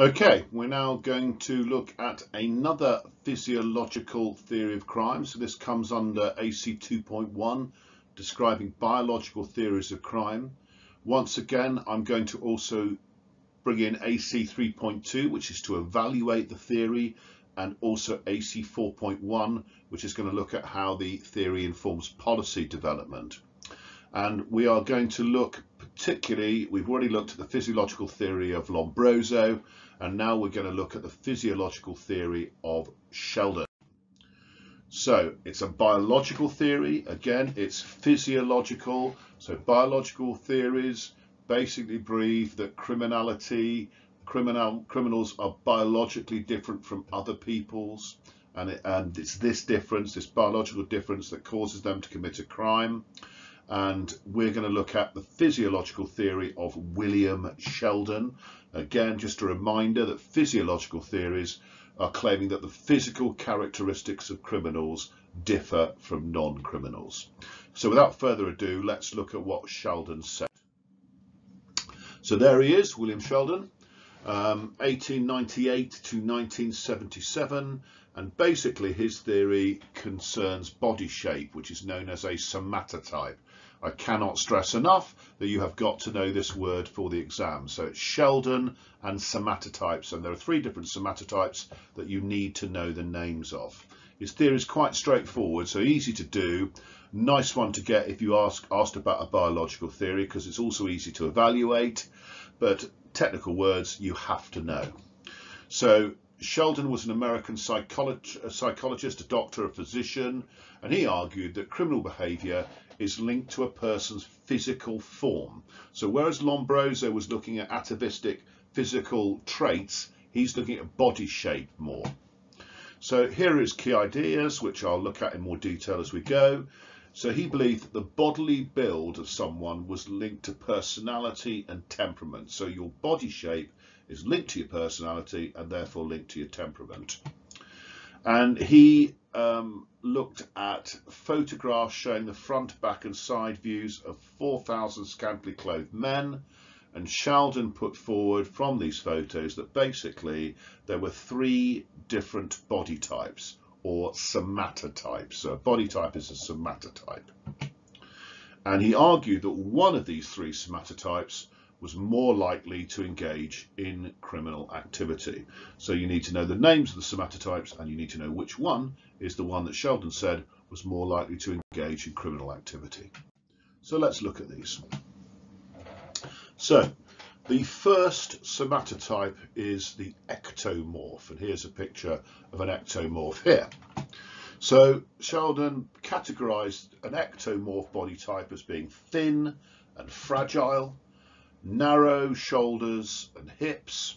Okay, we're now going to look at another physiological theory of crime. So this comes under AC 2.1, describing biological theories of crime. Once again, I'm going to also bring in AC 3.2, which is to evaluate the theory, and also AC 4.1, which is going to look at how the theory informs policy development. And we are going to look particularly, we've already looked at the physiological theory of Lombroso, and now we're going to look at the physiological theory of Sheldon. So it's a biological theory. Again, it's physiological. So biological theories basically believe that criminality, criminal criminals are biologically different from other people's. And, it, and it's this difference, this biological difference that causes them to commit a crime. And we're going to look at the physiological theory of William Sheldon. Again, just a reminder that physiological theories are claiming that the physical characteristics of criminals differ from non-criminals. So without further ado, let's look at what Sheldon said. So there he is, William Sheldon, um, 1898 to 1977. And basically his theory concerns body shape, which is known as a somatotype. I cannot stress enough that you have got to know this word for the exam. So it's Sheldon and somatotypes, and there are three different somatotypes that you need to know the names of. His theory is quite straightforward, so easy to do. Nice one to get if you ask asked about a biological theory, because it's also easy to evaluate, but technical words you have to know. So Sheldon was an American psychologist, a doctor, a physician, and he argued that criminal behaviour is linked to a person's physical form. So whereas Lombroso was looking at atavistic physical traits, he's looking at body shape more. So here his key ideas, which I'll look at in more detail as we go. So he believed that the bodily build of someone was linked to personality and temperament. So your body shape is linked to your personality and therefore linked to your temperament. And he um, looked at photographs showing the front, back and side views of 4,000 scantily clothed men. And Sheldon put forward from these photos that basically there were three different body types or somatotypes. So a body type is a somatotype. And he argued that one of these three somatotypes was more likely to engage in criminal activity. So you need to know the names of the somatotypes and you need to know which one is the one that Sheldon said was more likely to engage in criminal activity. So let's look at these. So the first somatotype is the ectomorph and here's a picture of an ectomorph here. So Sheldon categorized an ectomorph body type as being thin and fragile narrow shoulders and hips,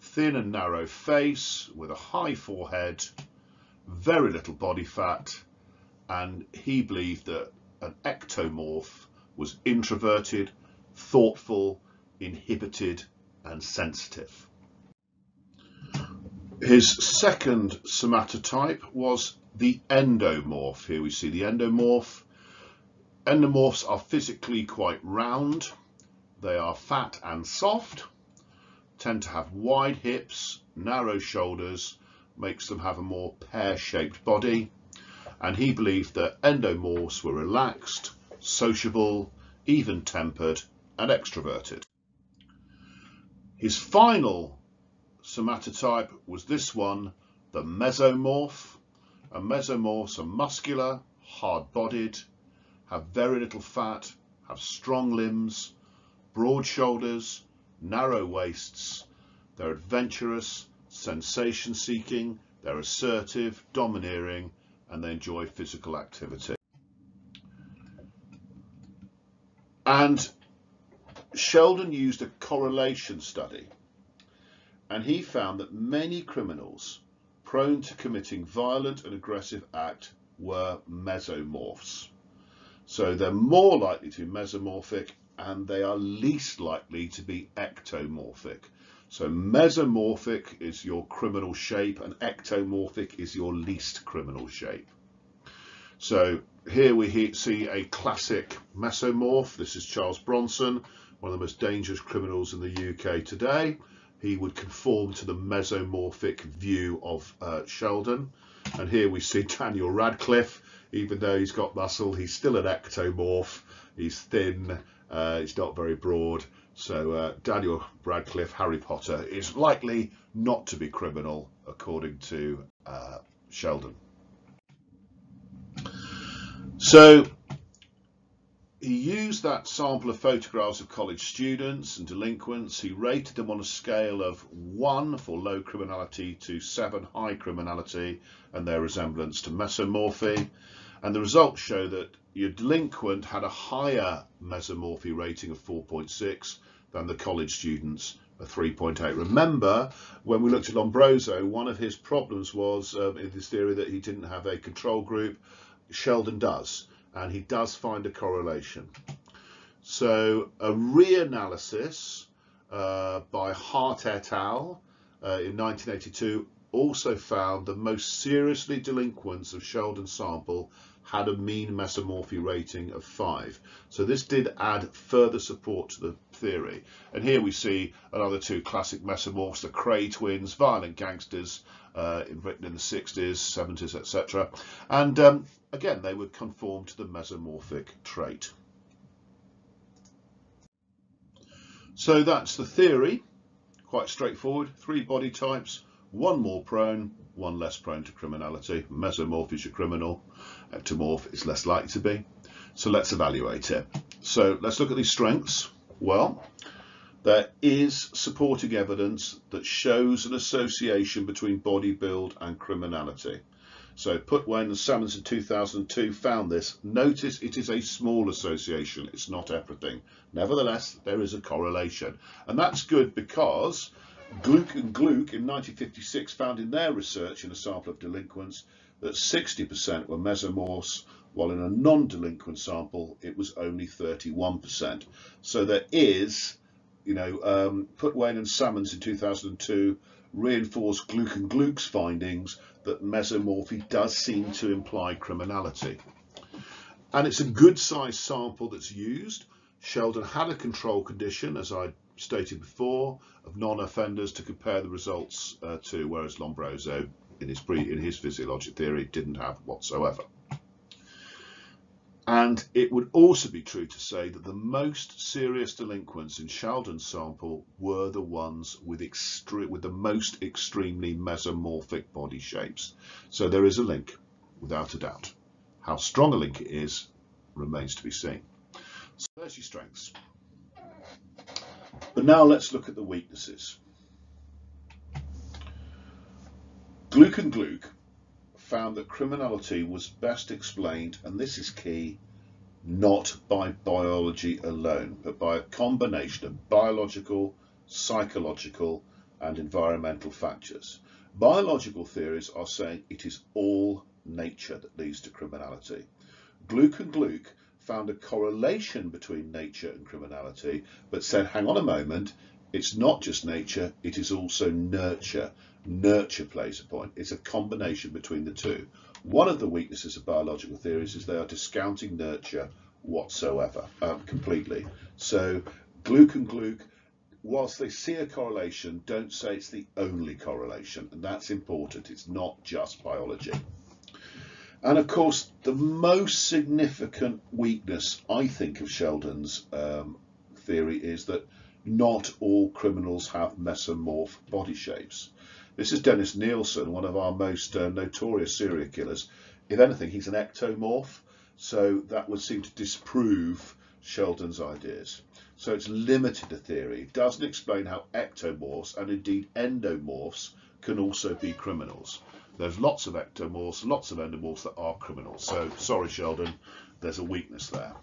thin and narrow face with a high forehead, very little body fat, and he believed that an ectomorph was introverted, thoughtful, inhibited and sensitive. His second somatotype was the endomorph. Here we see the endomorph. Endomorphs are physically quite round they are fat and soft, tend to have wide hips, narrow shoulders, makes them have a more pear-shaped body. And he believed that endomorphs were relaxed, sociable, even-tempered and extroverted. His final somatotype was this one, the mesomorph. And mesomorphs are muscular, hard-bodied, have very little fat, have strong limbs, broad shoulders, narrow waists. They're adventurous, sensation seeking, they're assertive, domineering, and they enjoy physical activity. And Sheldon used a correlation study and he found that many criminals prone to committing violent and aggressive act were mesomorphs. So they're more likely to be mesomorphic and they are least likely to be ectomorphic. So mesomorphic is your criminal shape and ectomorphic is your least criminal shape. So here we see a classic mesomorph. This is Charles Bronson, one of the most dangerous criminals in the UK today. he would conform to the mesomorphic view of uh, Sheldon. And here we see Daniel Radcliffe, even though he's got muscle, he's still an ectomorph. He's thin, uh, he's not very broad. So uh, Daniel Radcliffe, Harry Potter, is likely not to be criminal, according to uh, Sheldon. So he used that sample of photographs of college students and delinquents. He rated them on a scale of one for low criminality to seven high criminality and their resemblance to mesomorphy. And the results show that your delinquent had a higher mesomorphy rating of 4.6 than the college students a 3.8. Remember, when we looked at Lombroso, one of his problems was um, in this theory that he didn't have a control group. Sheldon does and he does find a correlation. So a reanalysis uh, by Hartl et al. Uh, in 1982 also found the most seriously delinquents of Sheldon's sample had a mean mesomorphy rating of 5. So this did add further support to the theory. And here we see another two classic mesomorphs, the Kray twins, violent gangsters uh, written in the 60s, 70s, etc. And um, again, they would conform to the mesomorphic trait. So that's the theory, quite straightforward, three body types, one more prone, one less prone to criminality. Mesomorph is your criminal, ectomorph is less likely to be. So let's evaluate it. So let's look at these strengths. Well, there is supporting evidence that shows an association between body build and criminality. So Putwain and Sammons in 2002 found this. Notice it is a small association, it's not everything. Nevertheless, there is a correlation. And that's good because Glueck and Glueck in 1956 found in their research in a sample of delinquents that 60% were mesomorphs, while in a non-delinquent sample it was only 31%. So there is, you know, um, Putwain and Sammons in 2002 reinforced Glueck and Glueck's findings that mesomorphy does seem to imply criminality. And it's a good sized sample that's used. Sheldon had a control condition, as I stated before, of non-offenders to compare the results uh, to, whereas Lombroso, in his, pre, in his physiologic theory, didn't have whatsoever. And it would also be true to say that the most serious delinquents in Sheldon's sample were the ones with, with the most extremely mesomorphic body shapes. So there is a link, without a doubt. How strong a link it is remains to be seen. So there's your strengths. Now let's look at the weaknesses. Glueck and Glueck found that criminality was best explained, and this is key, not by biology alone, but by a combination of biological, psychological, and environmental factors. Biological theories are saying it is all nature that leads to criminality. Glueck and Glueck found a correlation between nature and criminality, but said, hang on a moment, it's not just nature, it is also nurture. Nurture plays a point. It's a combination between the two. One of the weaknesses of biological theories is they are discounting nurture whatsoever, um, completely. So Glueck and Glueck, whilst they see a correlation, don't say it's the only correlation, and that's important. It's not just biology. And of course, the most significant weakness, I think, of Sheldon's um, theory is that not all criminals have mesomorph body shapes. This is Dennis Nilsen, one of our most uh, notorious serial killers. If anything, he's an ectomorph, so that would seem to disprove Sheldon's ideas. So it's limited to theory. It doesn't explain how ectomorphs and indeed endomorphs can also be criminals. There's lots of ectomorphs, lots of endomorphs that are criminals. So sorry, Sheldon, there's a weakness there.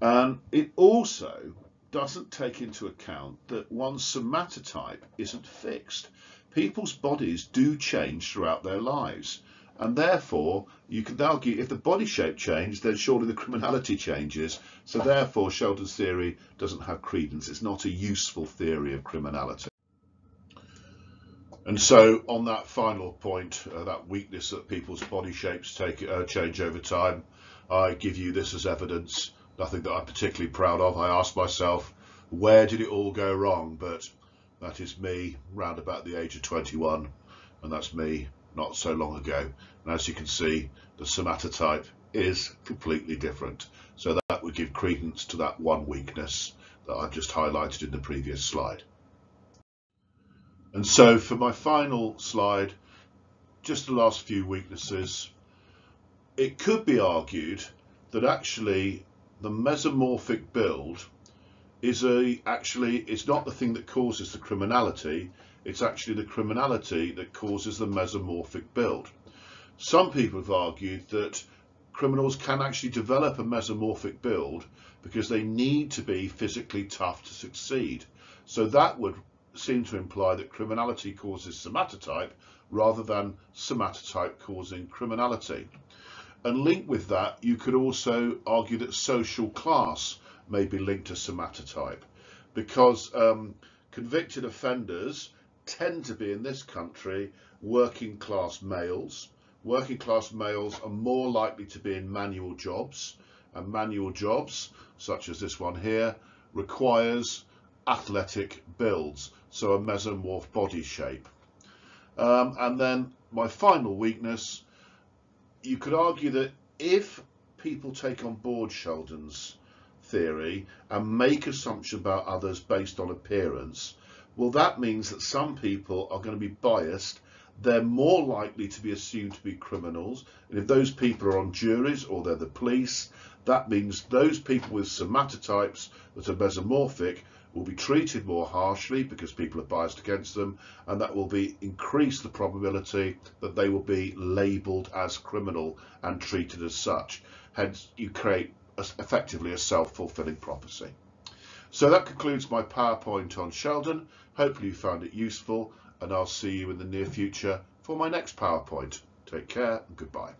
And it also doesn't take into account that one's somatotype isn't fixed. People's bodies do change throughout their lives. And therefore, you can argue if the body shape changed, then surely the criminality changes. So therefore, Sheldon's theory doesn't have credence. It's not a useful theory of criminality. And so on that final point, uh, that weakness that people's body shapes take uh, change over time, I give you this as evidence, nothing that I'm particularly proud of. I ask myself, where did it all go wrong? But That is me round about the age of 21 and that's me not so long ago. And as you can see, the somatotype is completely different. So that would give credence to that one weakness that I've just highlighted in the previous slide. And so for my final slide, just the last few weaknesses, it could be argued that actually the mesomorphic build is a actually it's not the thing that causes the criminality it's actually the criminality that causes the mesomorphic build. Some people have argued that criminals can actually develop a mesomorphic build because they need to be physically tough to succeed. So that would seem to imply that criminality causes somatotype rather than somatotype causing criminality and linked with that, you could also argue that social class may be linked to somatotype because um, convicted offenders tend to be in this country working class males. Working class males are more likely to be in manual jobs and manual jobs such as this one here requires athletic builds so a mesomorph body shape um, and then my final weakness you could argue that if people take on board Sheldon's theory and make assumptions about others based on appearance, well, that means that some people are going to be biased. They're more likely to be assumed to be criminals. And if those people are on juries or they're the police, that means those people with somatotypes that are mesomorphic will be treated more harshly because people are biased against them and that will be increase the probability that they will be labelled as criminal and treated as such. Hence you create a, effectively a self-fulfilling prophecy. So that concludes my PowerPoint on Sheldon. Hopefully you found it useful and I'll see you in the near future for my next PowerPoint. Take care and goodbye.